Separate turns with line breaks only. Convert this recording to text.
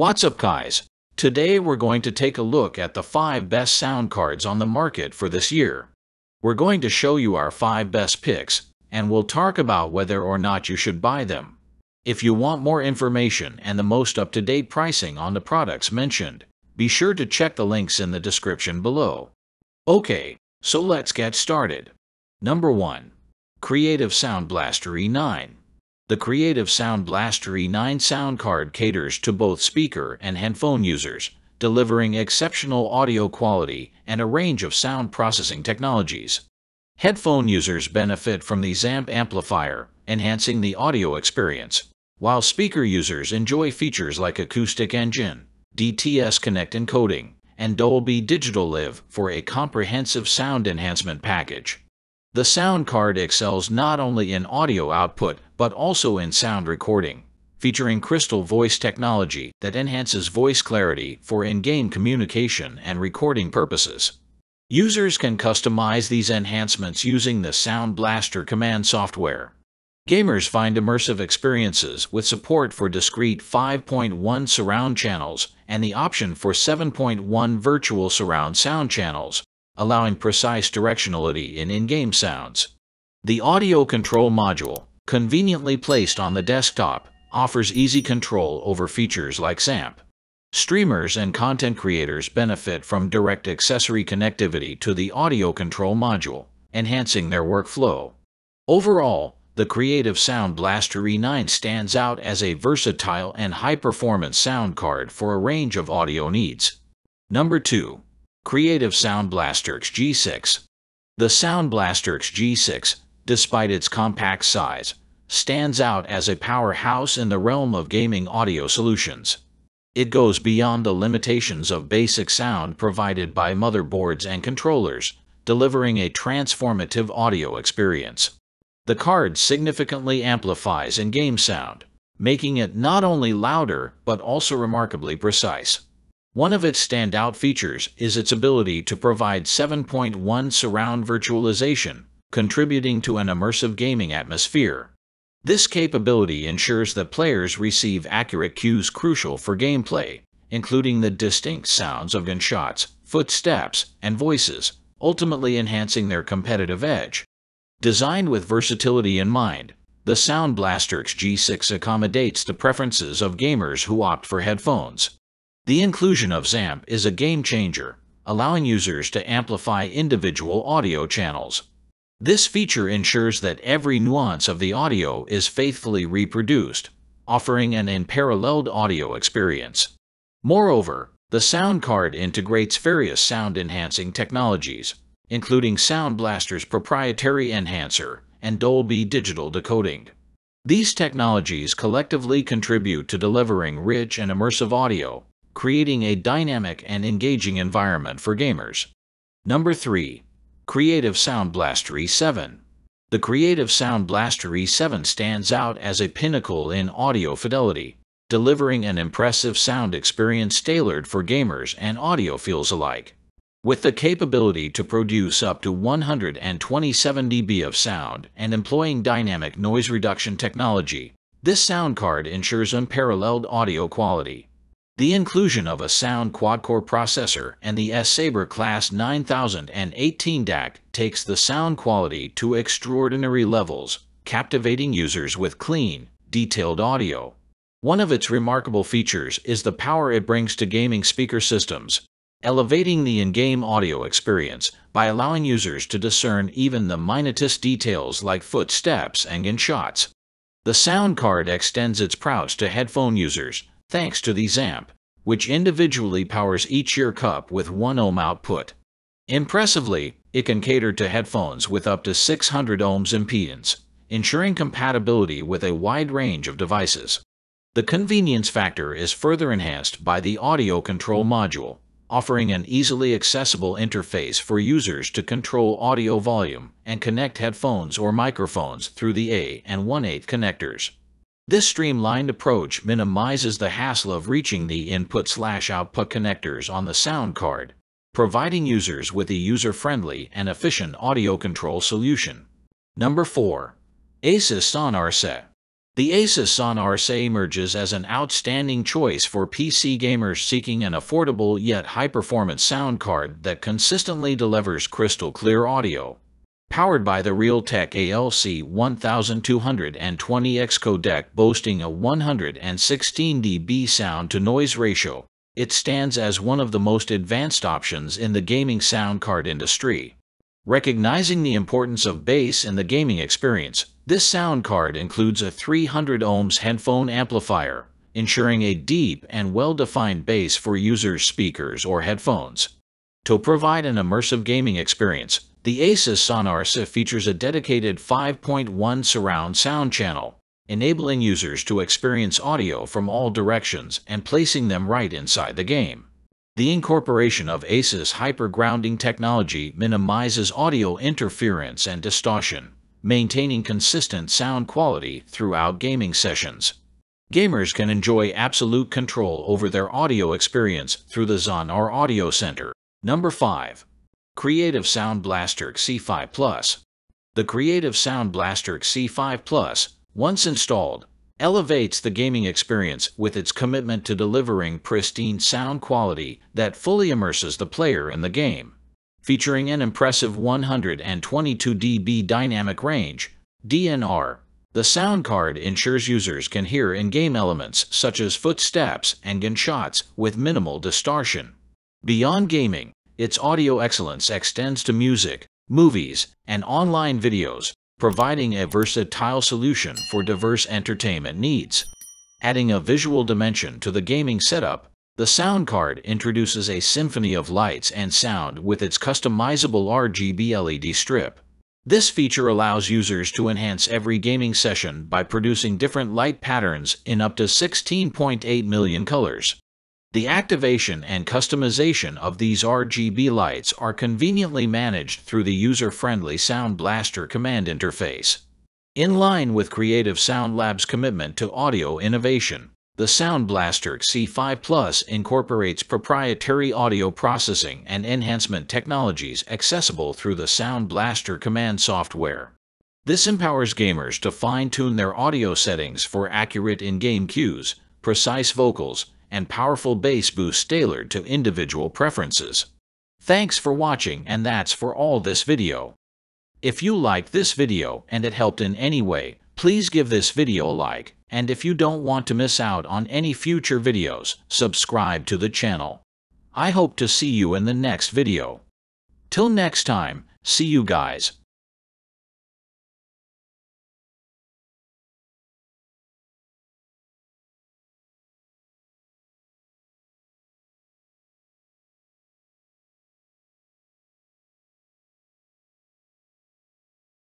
What's up guys? Today we're going to take a look at the 5 best sound cards on the market for this year. We're going to show you our 5 best picks, and we'll talk about whether or not you should buy them. If you want more information and the most up-to-date pricing on the products mentioned, be sure to check the links in the description below. Okay, so let's get started. Number 1. Creative Sound Blaster AE-9 the Creative Sound Blaster AE-9 sound card caters to both speaker and headphone users, delivering exceptional audio quality and a range of sound processing technologies. Headphone users benefit from the Xamp amplifier, enhancing the audio experience, while speaker users enjoy features like Acoustic Engine, DTS Connect encoding, and Dolby Digital Live for a comprehensive sound enhancement package. The sound card excels not only in audio output but also in sound recording, featuring crystal voice technology that enhances voice clarity for in-game communication and recording purposes. Users can customize these enhancements using the Sound Blaster command software. Gamers find immersive experiences with support for discrete 5.1 surround channels and the option for 7.1 virtual surround sound channels, allowing precise directionality in in-game sounds. The audio control module, conveniently placed on the desktop, offers easy control over features like Xamp. Streamers and content creators benefit from direct accessory connectivity to the audio control module, enhancing their workflow. Overall, the Creative Sound Blaster AE-9 stands out as a versatile and high-performance sound card for a range of audio needs. Number 2. Creative Sound Blaster G6. The Sound Blaster G6, despite its compact size, stands out as a powerhouse in the realm of gaming audio solutions. It goes beyond the limitations of basic sound provided by motherboards and controllers, delivering a transformative audio experience. The card significantly amplifies in-game sound, making it not only louder but also remarkably precise. One of its standout features is its ability to provide 7.1 surround virtualization, contributing to an immersive gaming atmosphere. This capability ensures that players receive accurate cues crucial for gameplay, including the distinct sounds of gunshots, footsteps, and voices, ultimately enhancing their competitive edge. Designed with versatility in mind, the Sound Blaster G6 accommodates the preferences of gamers who opt for headphones. The inclusion of Xamp is a game changer, allowing users to amplify individual audio channels. This feature ensures that every nuance of the audio is faithfully reproduced, offering an unparalleled audio experience. Moreover, the sound card integrates various sound-enhancing technologies, including Sound Blaster's proprietary enhancer and Dolby Digital decoding. These technologies collectively contribute to delivering rich and immersive audio creating a dynamic and engaging environment for gamers. Number 3. Creative Sound Blaster AE-7 The Creative Sound Blaster AE-7 stands out as a pinnacle in audio fidelity, delivering an impressive sound experience tailored for gamers and audiophiles alike. With the capability to produce up to 127 dB of sound and employing dynamic noise reduction technology, this sound card ensures unparalleled audio quality. The inclusion of a sound quad-core processor and the ESS Sabre Class 9018 DAC takes the sound quality to extraordinary levels, captivating users with clean, detailed audio. One of its remarkable features is the power it brings to gaming speaker systems, elevating the in-game audio experience by allowing users to discern even the minutest details like footsteps and gunshots. The sound card extends its prowess to headphone users, thanks to the Xamp, which individually powers each ear cup with 1 ohm output. Impressively, it can cater to headphones with up to 600 ohms impedance, ensuring compatibility with a wide range of devices. The convenience factor is further enhanced by the audio control module, offering an easily accessible interface for users to control audio volume and connect headphones or microphones through the A and 1 8 connectors. This streamlined approach minimizes the hassle of reaching the input-slash-output connectors on the sound card, providing users with a user-friendly and efficient audio control solution. Number 4. Asus Xonar SE The Asus Xonar SE emerges as an outstanding choice for PC gamers seeking an affordable yet high-performance sound card that consistently delivers crystal clear audio. Powered by the Realtek ALC 1220X codec boasting a 116 dB sound-to-noise ratio, it stands as one of the most advanced options in the gaming sound card industry. Recognizing the importance of bass in the gaming experience, this sound card includes a 300 ohms headphone amplifier, ensuring a deep and well-defined bass for users' speakers or headphones. To provide an immersive gaming experience, the Asus Xonar SE features a dedicated 5.1 surround sound channel, enabling users to experience audio from all directions and placing them right inside the game. The incorporation of Asus hyper-grounding technology minimizes audio interference and distortion, maintaining consistent sound quality throughout gaming sessions. Gamers can enjoy absolute control over their audio experience through the Xonar Audio Center. Number 5. Creative Sound BlasterX AE-5 Plus. The Creative Sound BlasterX AE-5 Plus, once installed, elevates the gaming experience with its commitment to delivering pristine sound quality that fully immerses the player in the game. Featuring an impressive 122 dB dynamic range, DNR, the sound card ensures users can hear in-game elements such as footsteps and gunshots with minimal distortion. Beyond gaming, its audio excellence extends to music, movies, and online videos, providing a versatile solution for diverse entertainment needs. Adding a visual dimension to the gaming setup, the sound card introduces a symphony of lights and sound with its customizable RGB LED strip. This feature allows users to enhance every gaming session by producing different light patterns in up to 16.8 million colors. The activation and customization of these RGB lights are conveniently managed through the user-friendly Sound Blaster command interface. In line with Creative Sound Lab's commitment to audio innovation, the Sound Blaster C5 Plus incorporates proprietary audio processing and enhancement technologies accessible through the Sound Blaster command software. This empowers gamers to fine-tune their audio settings for accurate in-game cues, precise vocals, and powerful bass boost tailored to individual preferences. Thanks for watching and that's for all this video. If you liked this video and it helped in any way, please give this video a like, and if you don't want to miss out on any future videos, subscribe to the channel. I hope to see you in the next video. Till next time, see you guys.